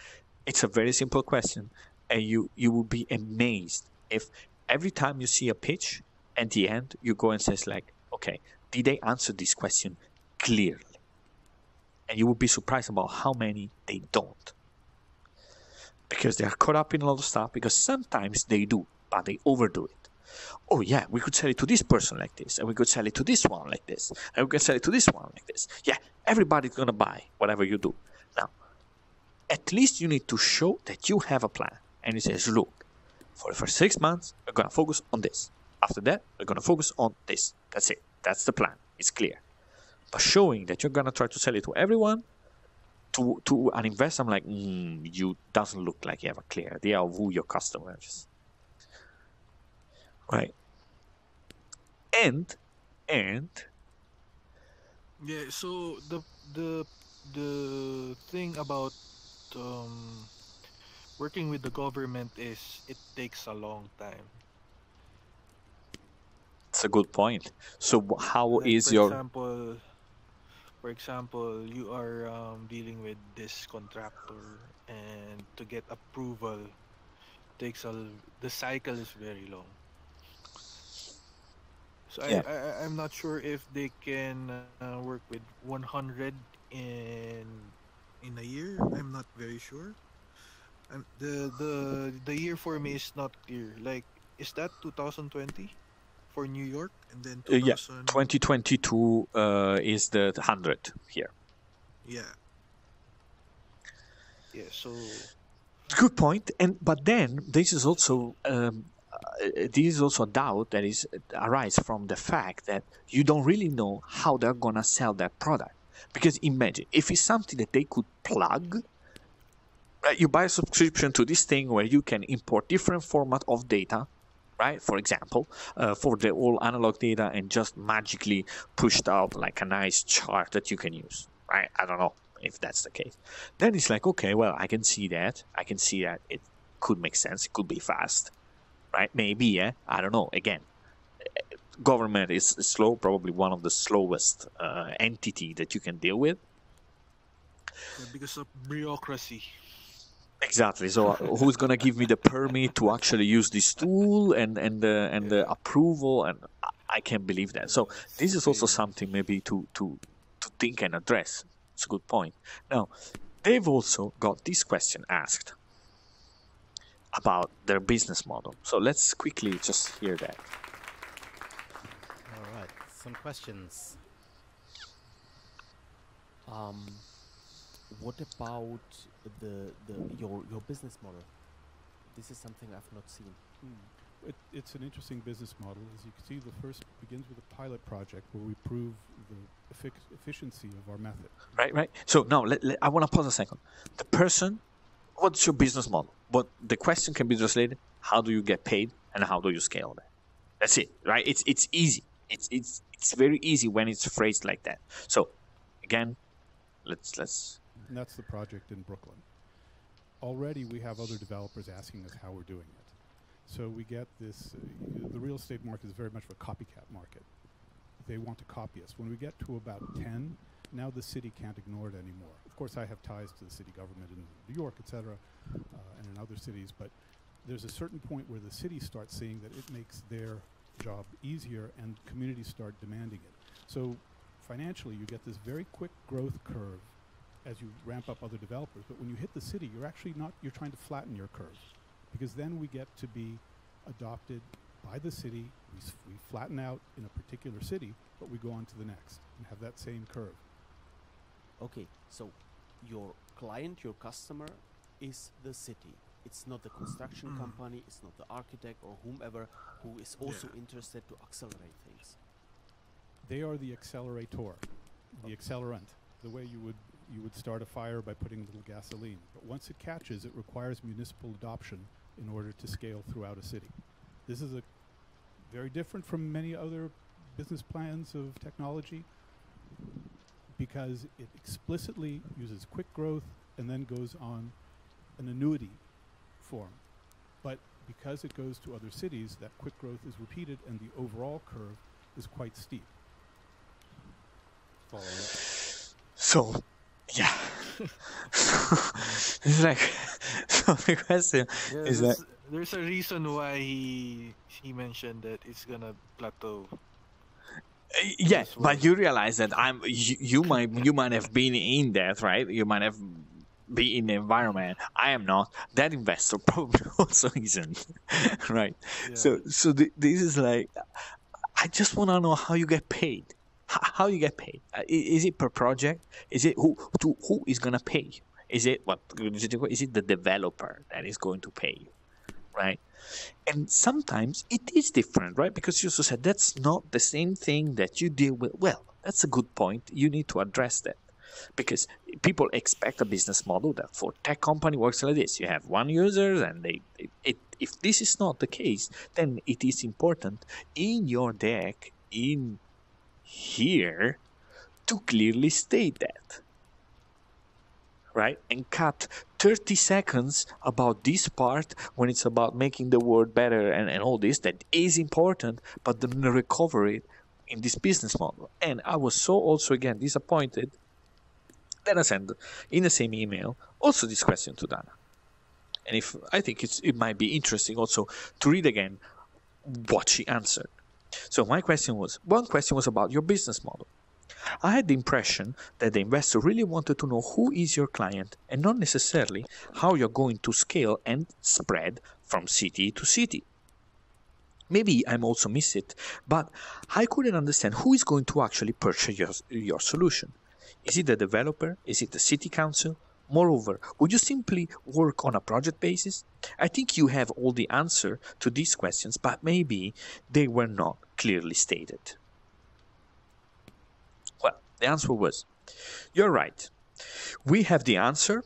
it's a very simple question, and you you will be amazed if every time you see a pitch, at the end you go and says like, okay, did they answer this question clearly? And you will be surprised about how many they don't, because they are caught up in a lot of stuff. Because sometimes they do, but they overdo it. Oh yeah, we could sell it to this person like this, and we could sell it to this one like this, and we could sell it to this one like this. Yeah, everybody's gonna buy whatever you do. Now, at least you need to show that you have a plan. And it says, look, for the first six months, we're gonna focus on this. After that, we're gonna focus on this. That's it. That's the plan. It's clear. But showing that you're gonna try to sell it to everyone, to to an investor, I'm like, mm, you doesn't look like you have a clear idea of who your customer is. Right. And and
Yeah. So the the the thing about um, working with the government is it takes a long time.
it's a good point. So how
Like
is
for
your
example, for example, you are um, dealing with this contractor, and to get approval takes a the cycle is very long. So
Yeah.
I, I I'm not sure if they can uh, work with 100 in in a year. I'm not very sure. Um, the the the year for me is not clear. Like, is that 2020 for New York, and then
Uh, yeah, 2022 uh, is the 100 here.
Yeah. Yeah. So
Good point. And but then this is also um, uh, this is also a doubt that is arise from the fact that you don't really know how they're gonna sell that product. Because imagine if it's something that they could plug. You buy a subscription to this thing where you can import different format of data right? For example, uh, for the all analog data and just magically pushed out like a nice chart that you can use, right? I don't know if that's the case. Then it's like, okay, well, I can see that. I can see that it could make sense. It could be fast, right? Maybe, yeah. I don't know. Again, government is slow, probably one of the slowest uh, entity that you can deal with.
yeah, because of bureaucracy.
Exactly. So uh, who's gonna give me the permit to actually use this tool and and the and the approval? And I- I can't believe that. So this is also something maybe to to to think and address. It's a good point. Now, they've also got this question asked about their business model. So let's quickly just hear that.
All right, some questions.
Um, what about the, the your your business model? This is something I've not seen. Hmm.
It, it's an interesting business model. As you can see, the first begins with a pilot project where we prove the effic- efficiency of our method.
Right, right. So now let, let- I want to pause a second. The person, what's your business model? But the question can be translated: How do you get paid, and how do you scale that? That's it, right? It's it's easy. It's it's it's very easy when it's phrased like that. So, again, let's let's
And that's the project in Brooklyn. Already, we have other developers asking us how we're doing it. So we get this. Uh, the real estate market is very much of a copycat market. They want to copy us. When we get to about ten, now the city can't ignore it anymore. Of course, I have ties to the city government in New York, etc., uh, and in other cities. But there's a certain point where the city starts seeing that it makes their job easier, and communities start demanding it. So financially, you get this very quick growth curve as you ramp up other developers. But when you hit the city, you're actually not, you're trying to flatten your curve. Because then we get to be adopted by the city. We, s- we flatten out in a particular city, but we go on to the next and have that same curve.
Okay, so your client, your customer, is the city. It's not the construction
Mm.
company. It's not the architect or whomever who is also
Yeah.
interested to accelerate things.
They are the accelerator, the accelerant, the way you would you would start a fire by putting a little gasoline. But once it catches, it requires municipal adoption in order to scale throughout a city. This is a very different from many other business plans of technology. because it explicitly uses quick growth and then goes on an annuity form. But because it goes to other cities, that quick growth is repeated and the overall curve is quite steep.
Follow.
So, yeah. it's like, so the question
Yeah,
is that
there's, there's a reason why he he mentioned that it's gonna plateau.
Uh, yeah, but you realize that I'm you, you might you might have been in that, right? You might have be in the environment. I am not. That investor probably also isn't, right?
Yeah.
So so th- this is like, I just want to know how you get paid. How you get paid? Uh, Is it per project? Is it who to who is gonna pay you? Is it what? Is it the developer that is going to pay you, right? And sometimes it is different, right? Because you also said that's not the same thing that you deal with. Well, that's a good point. You need to address that because people expect a business model that for tech company works like this. You have one user, and they. It, it, if this is not the case, then it is important in your deck in here to clearly state that right? And cut 30 seconds about this part when it's about making the world better and, and all this that is important, but then recover it in this business model. And I was so also again disappointed that I sent in the same email also this question to Dana. And if I think it's it might be interesting also to read again what she answered. So my question was one question was about your business model. I had the impression that the investor really wanted to know who is your client and not necessarily how you're going to scale and spread from city to city. Maybe I'm also miss it, but I couldn't understand who is going to actually purchase your, your solution. Is it the developer? Is it the city council? Moreover, would you simply work on a project basis? I think you have all the answer to these questions, but maybe they were not clearly stated. Well, the answer was, you're right. We have the answer,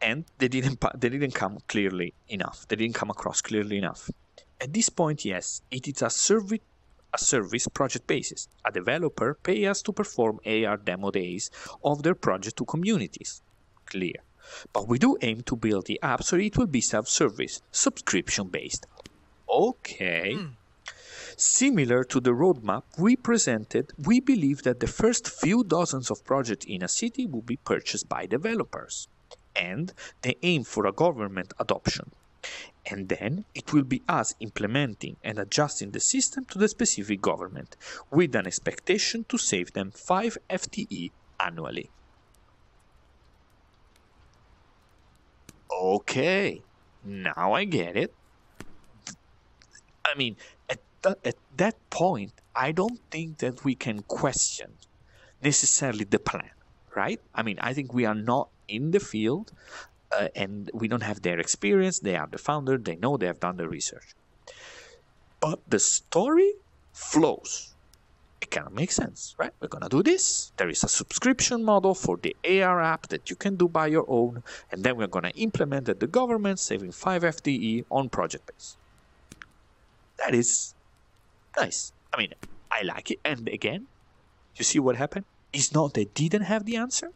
and they didn't they didn't come clearly enough. They didn't come across clearly enough. At this point, yes, it is a service a service project basis. A developer pays us to perform AR demo days of their project to communities. Clear. But we do aim to build the app so it will be self-service, subscription based. Okay. Hmm. Similar to the roadmap we presented, we believe that the first few dozens of projects in a city will be purchased by developers, and they aim for a government adoption. And then it will be us implementing and adjusting the system to the specific government, with an expectation to save them 5 FTE annually. Okay, now I get it. I mean, at, th- at that point, I don't think that we can question necessarily the plan, right? I mean, I think we are not in the field uh, and we don't have their experience. They are the founder, they know they have done the research. But the story flows. Kind of makes sense, right? We're gonna do this. There is a subscription model for the AR app that you can do by your own, and then we're gonna implement at the government, saving 5 FTE on project base that is nice. I mean, I like it. And again, you see what happened? It's not they didn't have the answer.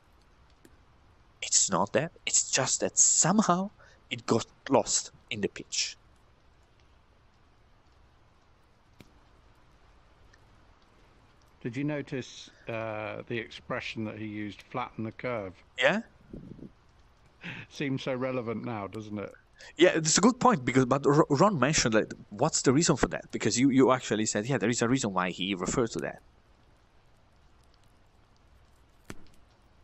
It's not that. It's just that somehow it got lost in the pitch.
Did you notice uh, the expression that he used, flatten the curve?
Yeah?
Seems so relevant now, doesn't it?
Yeah, it's a good point because but Ron mentioned like what's the reason for that? Because you you actually said yeah there is a reason why he refers to that.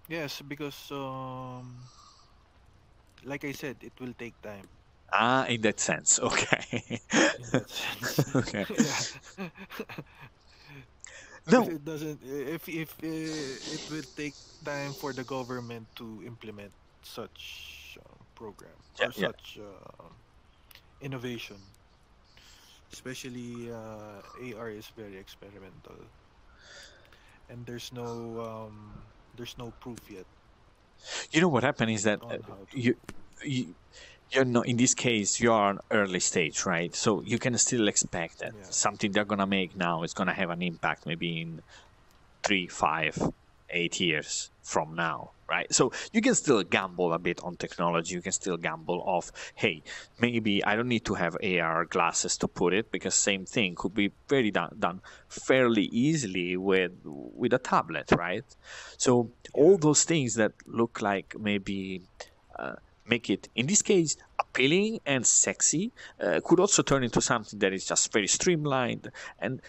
Yes, because um, like I said, it will take time.
Ah, in that sense, okay.
In that sense.
okay. No.
If it doesn't, if if uh, it will take time for the government to implement such uh, program
Yeah,
or
yeah.
such uh, innovation, especially uh, AR is very experimental, and there's no um, there's no proof yet.
You know what happened is that uh, you, you you're not in this case you are an early stage, right? So you can still expect that
Yeah.
something they're gonna make now is gonna have an impact maybe in three, five, eight years from now, right? So you can still gamble a bit on technology. You can still gamble off, hey, maybe I don't need to have AR glasses to put it because same thing could be very done, done fairly easily with with a tablet, right? So all those things that look like maybe uh, make it in this case appealing and sexy uh, could also turn into something that is just very streamlined and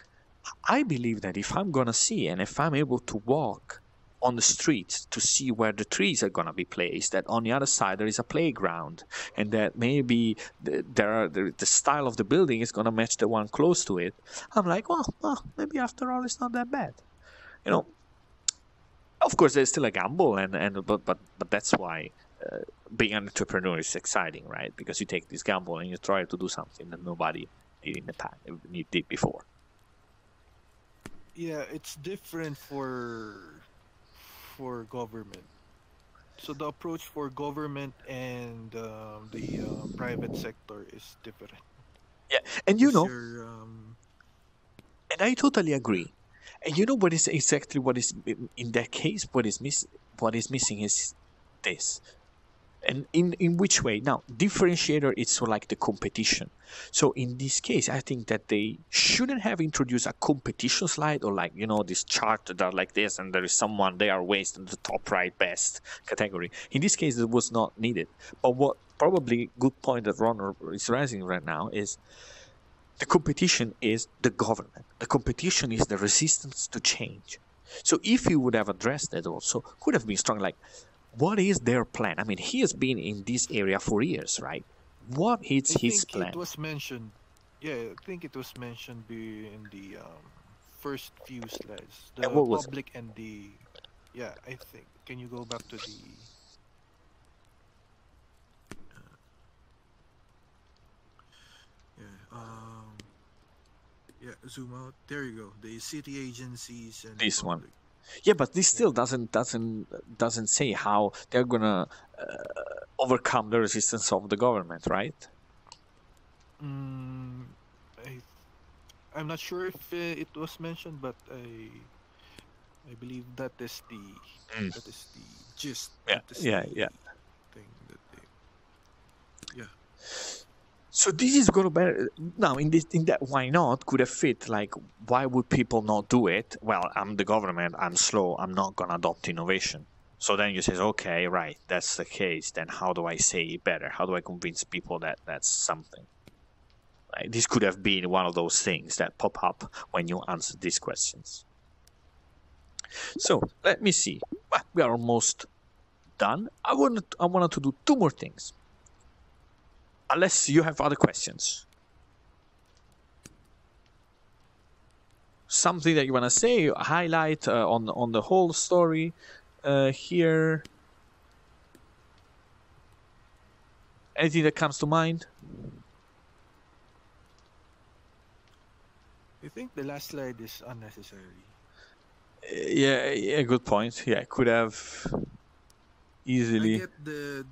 I believe that if I'm gonna see and if I'm able to walk on the streets to see where the trees are gonna be placed, that on the other side there is a playground, and that maybe the, there are, the, the style of the building is gonna match the one close to it, I'm like, well, well, maybe after all it's not that bad, you know. Of course, there's still a gamble, and, and but but but that's why uh, being an entrepreneur is exciting, right? Because you take this gamble and you try to do something that nobody did in the past, did before.
Yeah, it's different for for government. So the approach for government and um, the uh, private sector is different.
Yeah, and you know,
um,
and I totally agree. And you know what is exactly what is in that case? What is miss? What is missing is this. And in in which way? Now, differentiator is like the competition. So in this case, I think that they shouldn't have introduced a competition slide or like you know this chart that are like this, and there is someone they are waist in the top right best category. In this case, it was not needed. But what probably good point that Ron is raising right now is the competition is the government. The competition is the resistance to change. So if you would have addressed that also, could have been strong. Like, what is their plan? I mean, he has been in this area for years, right? What is
I
his
think
plan?
it was mentioned. Yeah, I think it was mentioned in the um, first few slides. The
And was it?
public and the. Yeah, I think. Can you go back to the? uh, Yeah. Um. Yeah. Zoom out. There you go. The city agencies and
This one. Yeah, but this still doesn't doesn't doesn't say how they're gonna uh, overcome the resistance of the government, right?
Mm, I, I'm not sure if uh, it was mentioned, but I, I believe that is the
Mm.
that is the gist.
Yeah, yeah,
the
yeah.
Thing that they, yeah.
So this is gonna be now in this in that why not could have fit like why would people not do it? Well, I'm the government, I'm slow, I'm not gonna adopt innovation. So then you say, okay, right, that's the case. Then how do I say it better? How do I convince people that that's something? Right? This could have been one of those things that pop up when you answer these questions. So let me see. We are almost done. I wanted I wanted to do two more things unless you have other questions. Something that you want to say, highlight uh, on on the whole story uh, here. Anything that comes to mind?
I think the last slide is unnecessary.
Yeah, yeah, good point. Yeah, could have easily.
I get the,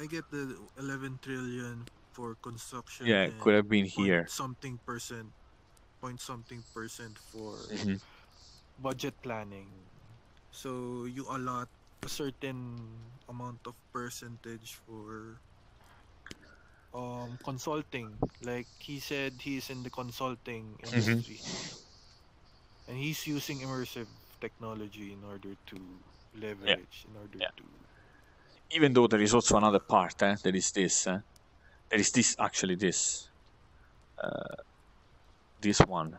I get the 11 trillion for construction.
Yeah,
and
could have been here.
Something percent, point something percent for
Mhm.
budget planning. So you allot a certain amount of percentage for um consulting. Like he said he's in the consulting
Mm-hmm.
industry. And he's using immersive technology in order to leverage, in order
Yeah.
to
Even though there is also another part, eh? there is this. Eh? There is this actually this. Uh, this one.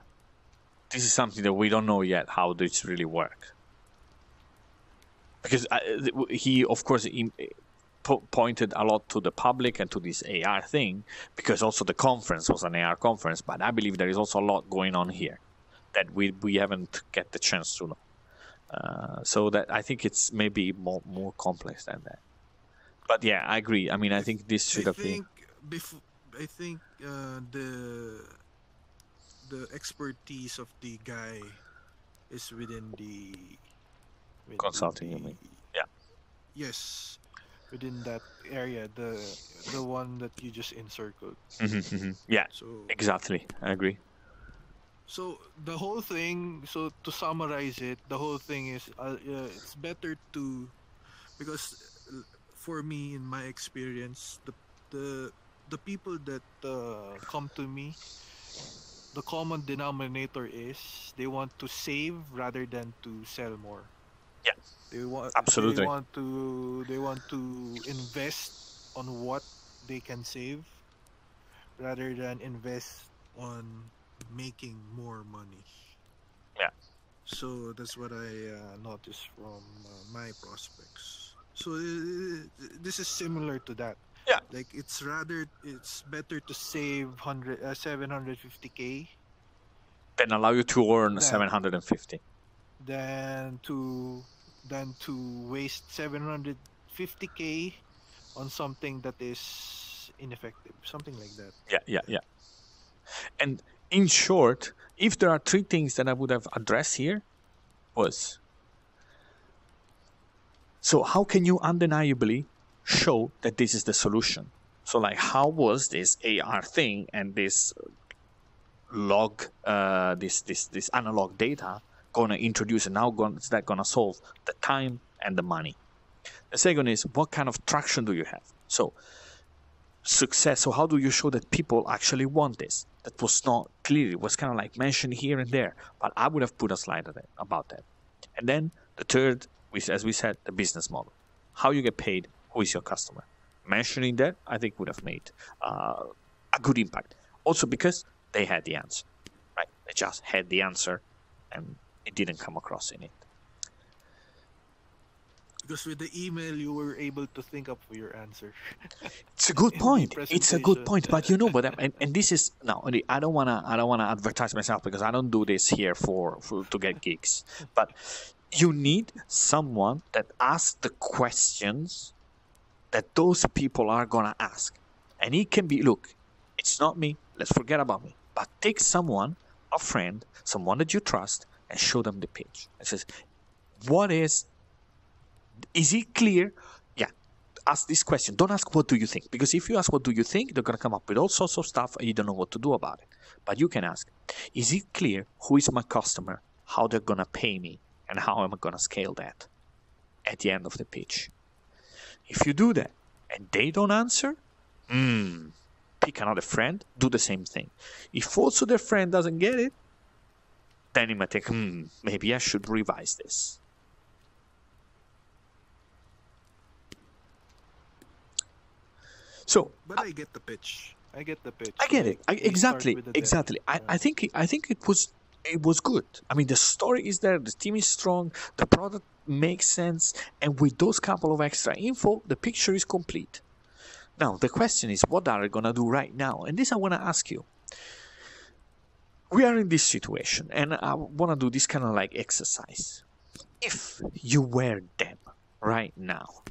This is something that we don't know yet how this really work. Because uh, he, of course, he po- pointed a lot to the public and to this AR thing, because also the conference was an AR conference. But I believe there is also a lot going on here that we we haven't get the chance to know. Uh, so that I think it's maybe more more complex than that. But yeah, I agree. I mean, I think this should
I
have been.
think before I think uh, the the expertise of the guy is within the within
Consulting, you mean? Yeah.
Yes, within that area, the the one that you just encircled.
Mhm, mhm. Yeah,
So
exactly. I agree.
So the whole thing. So to summarize it, the whole thing is uh, uh, it's better to because for me in my experience the the the people that uh, come to me the common denominator is they want to save rather than to sell more
Yeah.
they want
Absolutely.
they want to they want to invest on what they can save rather than invest on making more money
Yeah.
so that's what i uh, noticed from uh, my prospects so uh, this is similar to that
Yeah.
like it's rather it's better to save 100 uh, 750k
Then allow you to earn
Yeah.
750.
than to than to waste 750k on something that is ineffective something like that
Yeah, yeah, yeah. And in short, if there are three things that I would have addressed here, was so how can you undeniably show that this is the solution? So like, how was this AR thing and this log, uh, this this this analog data gonna introduce and how gonna, is that gonna solve the time and the money? The second is what kind of traction do you have? So success. So how do you show that people actually want this? That was not clear. It was kind of like mentioned here and there, but I would have put a slide about that. And then the third, as we said, the business model. How you get paid, who is your customer. Mentioning that, I think would have made uh, a good impact. Also because they had the answer, right? They just had the answer, and it didn't come across in it.
because with the email you were able to think up for your answer
It's a good point. It's a good point. But you know, but and, and this is now. I don't wanna. I don't wanna advertise myself because I don't do this here for, for to get gigs. But you need someone that asks the questions that those people are gonna ask, and it can be. Look, it's not me. Let's forget about me. But take someone, a friend, someone that you trust, and show them the pitch. It says, what is is it clear? Yeah. Ask this question. Don't ask what do you think, because if you ask what do you think, they're gonna come up with all sorts of stuff and you don't know what to do about it. But you can ask, is it clear who is my customer, how they're gonna pay me, and how am I gonna scale that at the end of the pitch? If you do that and they don't answer, hmm, pick another friend, do the same thing. If also their friend doesn't get it, then you might think, hmm, maybe I should revise this. So
but i get the pitch i get the pitch
I get it. I, exactly,
with the demo.
exactly. I, I think I think it was it was good. I mean, the story is there, the team is strong, the product makes sense, and with those couple of extra info, the picture is complete. Now the question is, what are we gonna do right now? And this I wanna ask you. We are in this situation, and I wanna do this kind of like exercise. If you were them right now,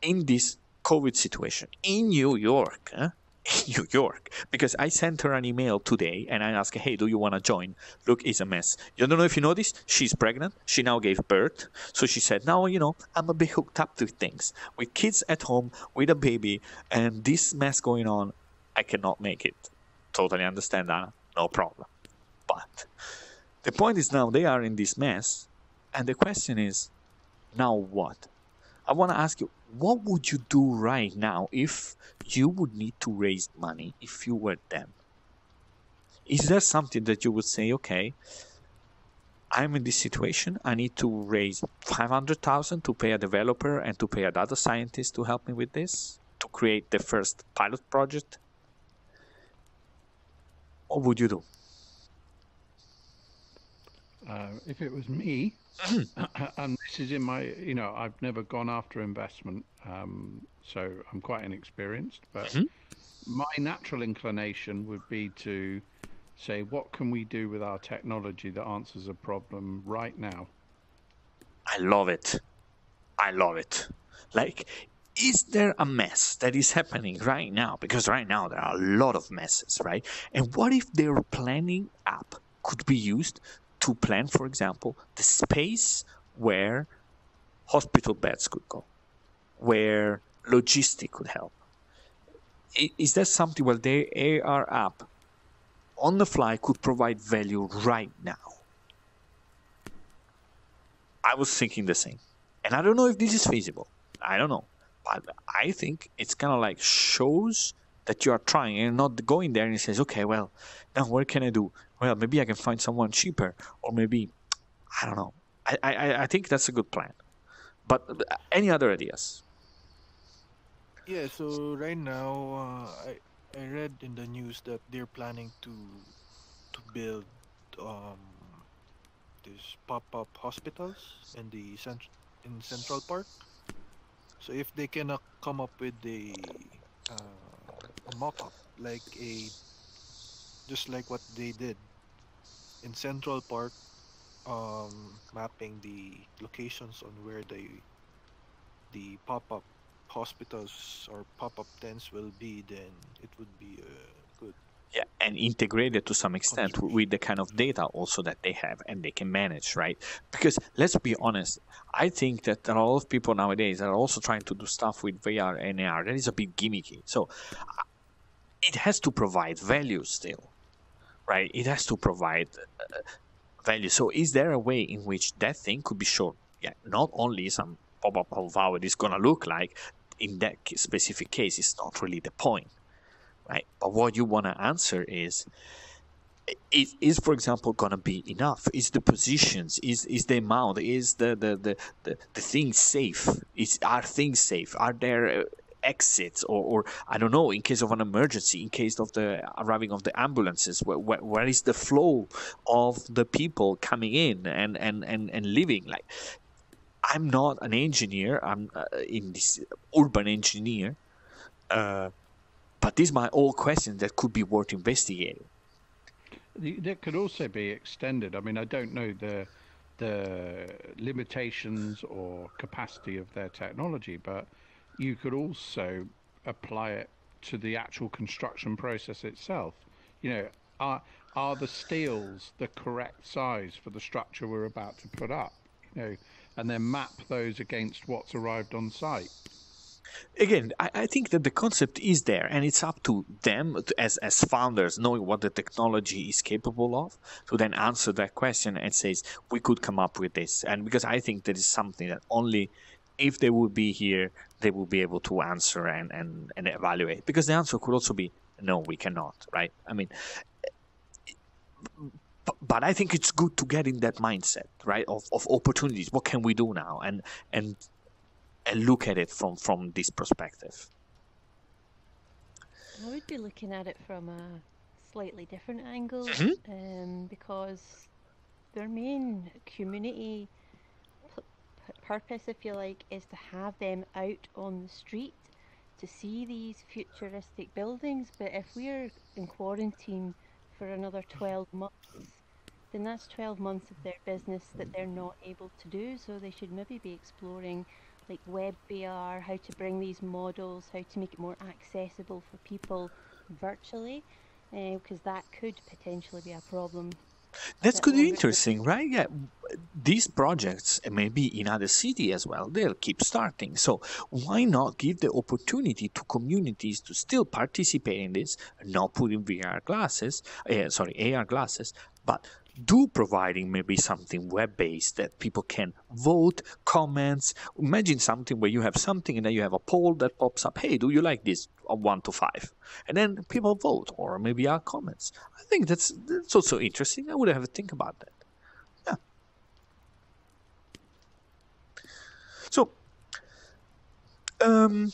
in this COVID situation in New York, huh? New York, because I sent her an email today and I asked hey, do you want to join? Look, it's a mess. You don't know if you this. She's pregnant. She now gave birth. So she said, now, you know, I'm a bit hooked up to things with kids at home, with a baby, and this mess going on. I cannot make it. Totally understand, Dana. No problem. But the point is now they are in this mess, and the question is, now what? I want to ask you, what would you do right now if you would need to raise money if you were them? Is there something that you would say, okay, I'm in this situation, I need to raise 500,000 to pay a developer and to pay a data scientist to help me with this, to create the first pilot project? What would you do?
Uh, if it was me, and this is in my, you know, I've never gone after investment, um, so I'm quite inexperienced. But
Mhm.
my natural inclination would be to say, what can we do with our technology that answers a problem right now?
I love it. I love it. Like, is there a mess that is happening right now? Because right now there are a lot of messes, right? And what if their planning app could be used to plan, for example, the space where hospital beds could go, where logistic could help. Is that something where their AR app on the fly could provide value right now. I was thinking the same. And I don't know if this is feasible. I don't know. But I think it's kind of like shows that you are trying and not going there and says, okay, well, now what can I do? Well, maybe I can find someone cheaper, or maybe, I don't know. I, I, I think that's a good plan. But uh, any other ideas?
Yeah, so right now, uh, I I read in the news that they're planning to to build um these pop-up hospitals in the cent- in Central Park. So if they cannot come up with a uh, a mock-up like a just like what they did in Central Park, um, mapping the locations on where the the pop-up hospitals or pop-up tents will be, then it would be uh, good.
Yeah, and integrated to some extent with the kind of data also that they have and they can manage, right? Because let's be honest, I think that a lot of people nowadays are also trying to do stuff with VR and AR. That is a bit gimmicky. So uh, it has to provide value still, right? It has to provide uh, value. So is there a way in which that thing could be shown? Yeah, not only some pop-up of how it is going to look like in that specific case is not really the point right? But what you want to answer is, is, is for example going to be enough? Is the positions? Is is the amount? Is the the the the, the things safe? Is are things safe? Are there uh, exits or, or I don't know in case of an emergency, in case of the arriving of the ambulances? Where, where, where is the flow of the people coming in and and and and leaving? Like, I'm not an engineer. I'm uh, in this urban engineer. Uh, but these are all questions that could be worth investigating.
That could also be extended. I mean, I don't know the the limitations or capacity of their technology, but you could also apply it to the actual construction process itself. You know, are are the steels the correct size for the structure we're about to put up? You know, and then map those against what's arrived on site.
Again, I, I think that the concept is there, and it's up to them to, as as founders, knowing what the technology is capable of, to then answer that question and says we could come up with this. And because I think that is something that only if they would be here, they would be able to answer and, and, and evaluate. Because the answer could also be no, we cannot, right? I mean, but, I think it's good to get in that mindset, right? Of, of opportunities. What can we do now? And and and look at it from from this perspective.
I would be looking at it from a slightly different angle
Mhm.
um, because their main community purpose, if you like, is to have them out on the street to see these futuristic buildings. But if we're in quarantine for another 12 months, then that's 12 months of their business that they're not able to do. So they should maybe be exploring like web VR, how to bring these models, how to make it more accessible for people virtually, uh, because that could potentially be a problem.
That's
that
could be interesting, right? Yeah, these projects maybe in other city as well. They'll keep starting. So why not give the opportunity to communities to still participate in this, not putting VR glasses, uh, sorry, AR glasses, but do providing maybe something web-based that people can vote, comments. Imagine something where you have something and then you have a poll that pops up. Hey, do you like this? A one to five, and then people vote, or maybe our comments. I think that's that's also interesting. I would have to think about that. Yeah. So, um,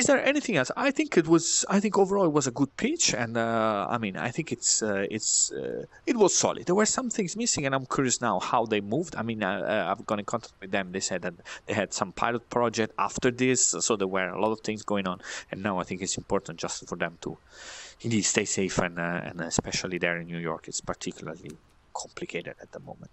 is there anything else? I think it was. I think overall it was a good pitch, and uh, I mean, I think it's uh, it's uh, it was solid. There were some things missing, and I'm curious now how they moved. I mean, uh, uh, I've gone in contact with them. They said that they had some pilot project after this, so there were a lot of things going on, and now I think it's important just for them to indeed stay safe, and uh, and especially there in New York, it's particularly complicated at the moment.